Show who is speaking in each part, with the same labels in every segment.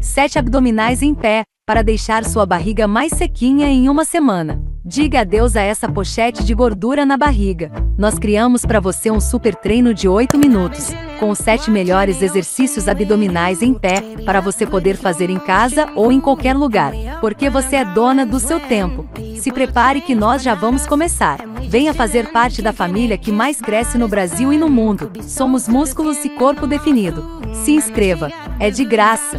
Speaker 1: 7 abdominais em pé, para deixar sua barriga mais sequinha em uma semana. Diga adeus a essa pochete de gordura na barriga. Nós criamos para você um super treino de 8 minutos, com os 7 melhores exercícios abdominais em pé, para você poder fazer em casa ou em qualquer lugar, porque você é dona do seu tempo. Se prepare que nós já vamos começar. Venha fazer parte da família que mais cresce no Brasil e no mundo. Somos músculos e corpo definido. Se inscreva, é de graça.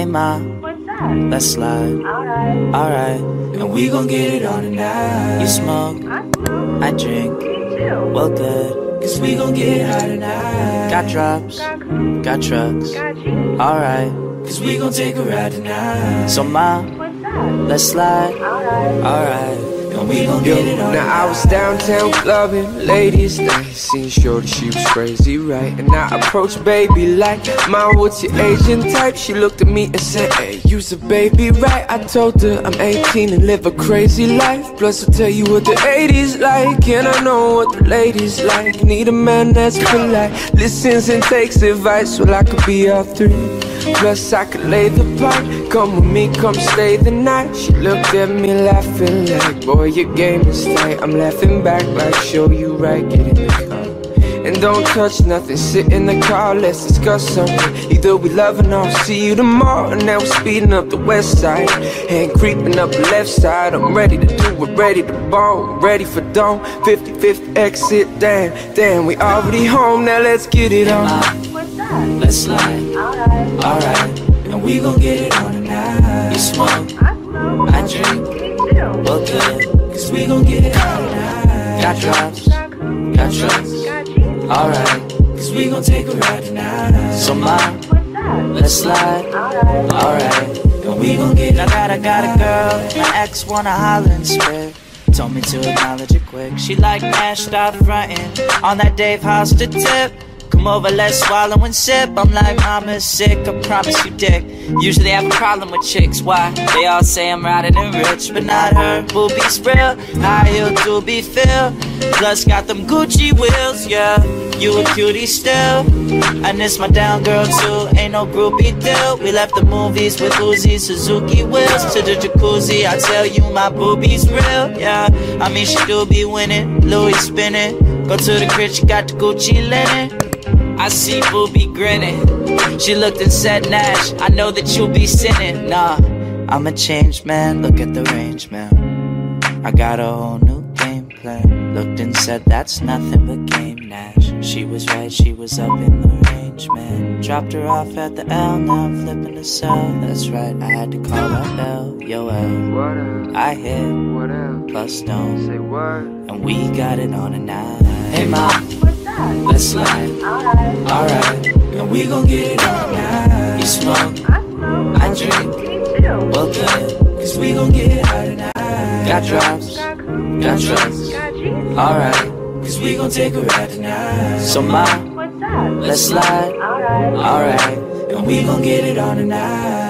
Speaker 2: Hey ma,
Speaker 3: What's that?
Speaker 2: let's slide.
Speaker 3: Alright.
Speaker 2: Alright, and we gon' get it on tonight. You smoke,
Speaker 3: I smoke.
Speaker 2: I drink.
Speaker 3: Me too.
Speaker 2: Well, good, cause we gon' get high tonight. Got drops,
Speaker 3: Got cool.
Speaker 2: got trucks.
Speaker 3: Got you.
Speaker 2: Alright, cause we gon' take a ride tonight. So ma,
Speaker 3: What's that?
Speaker 2: let's slide.
Speaker 3: Alright.
Speaker 2: Alright,
Speaker 4: Now I was downtown clubbing, ladies night. Seen shorty, she was crazy, right? And I approached baby like, Mom, what's your Asian type? She looked at me and said, Hey, you's a baby, right? I told her I'm 18 and live a crazy life. Plus I'll tell you what the 80s like, and I know what the ladies like. Need a man that's polite, listens and takes advice. Well, I could be all three. Plus I could lay the part Come with me, come stay the night. She looked at me laughing like, boy, your game is tight. I'm laughing back like, show you right, get in the car. And don't touch nothing, sit in the car, let's discuss something. Either we loving or I'll see you tomorrow. And now we're speeding up the west side and creeping up the left side. I'm ready to do it, ready to bone, ready for dawn. 50 50 exit, damn, damn, we already home. Now let's get it on.
Speaker 3: What's that?
Speaker 2: Let's slide.
Speaker 3: Alright.
Speaker 2: And we gon' get it on tonight. You smoke,
Speaker 3: I
Speaker 2: drink. Well, good, cause we gon' get it on tonight. Got drops,
Speaker 3: Got
Speaker 2: trucks. Alright, cause we gon' take a ride tonight. So ma, let's slide.
Speaker 3: Alright.
Speaker 2: And we gon' get it. I got, I got a girl, my ex wanna holler and spit. Told me to acknowledge it quick. She like mashed stop frontin' on that Dave Hollister tip. Come over, let's swallow and sip. I'm like, mama's sick, I promise you, dick. Usually I have a problem with chicks. Why? They all say I'm riding and rich, but not her. Boobies real, high heel be filled. Plus got them Gucci wheels, yeah. You a cutie still, and it's my down girl too. Ain't no groupie deal. We left the movies with Uzi, Suzuki wheels to the jacuzzi. I tell you, my boobies real, yeah. I mean, she do be winning, Louis spinning. Go to the crib, she got the Gucci linen. I see Booby grinning. She looked and said, Nash, I know that you'll be sinning. Nah, I'm a changed man. Look at the range, man. I got a whole new game plan. Looked and said, That's nothing but game, Nash. She was right, she was up in the range, man. Dropped her off at the L, now I'm flipping the cell. That's right, I had to call up L. Yo, L.
Speaker 4: What up?
Speaker 2: I hit,
Speaker 4: What up?
Speaker 2: plus don't.
Speaker 4: Say what?
Speaker 2: And we got it on tonight. Hey, mom? Let's slide.
Speaker 3: Alright.
Speaker 2: And we gon' get it on now. You smoke,
Speaker 3: I smoke.
Speaker 2: I drink. Well, good, cause we gon' get it high tonight. Got drops,
Speaker 3: Got cool.
Speaker 2: got trucks.
Speaker 3: Got.
Speaker 2: Alright, cause we gon' take a ride tonight. So, ma,
Speaker 3: that?
Speaker 2: let's slide.
Speaker 3: Alright.
Speaker 2: Alright, and we gon' get it on tonight.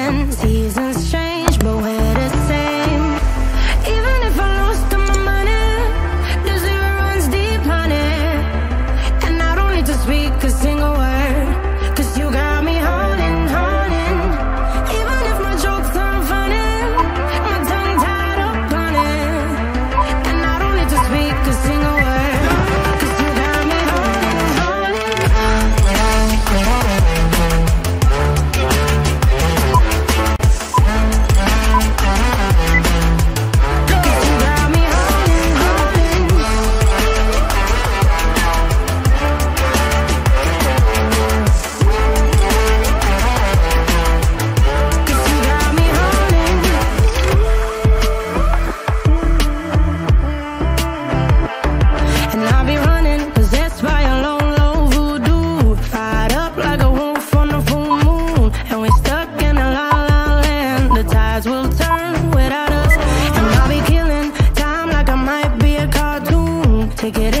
Speaker 5: te quieres.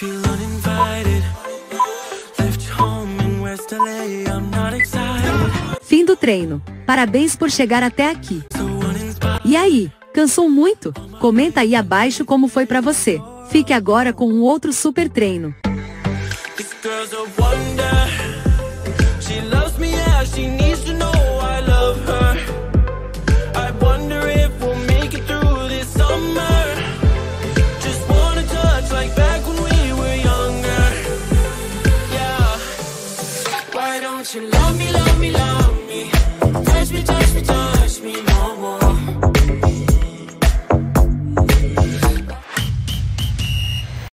Speaker 4: Feel uninvited. Left home in West LA, I'm not excited.
Speaker 1: Fim do treino. Parabéns por chegar até aqui. E aí, cansou muito? Comenta aí abaixo como foi pra você. Fique agora com um outro super treino.
Speaker 4: This girl's a wonder. She loves
Speaker 3: you love me,
Speaker 4: love me,
Speaker 3: love me. Touch me, touch me, touch me.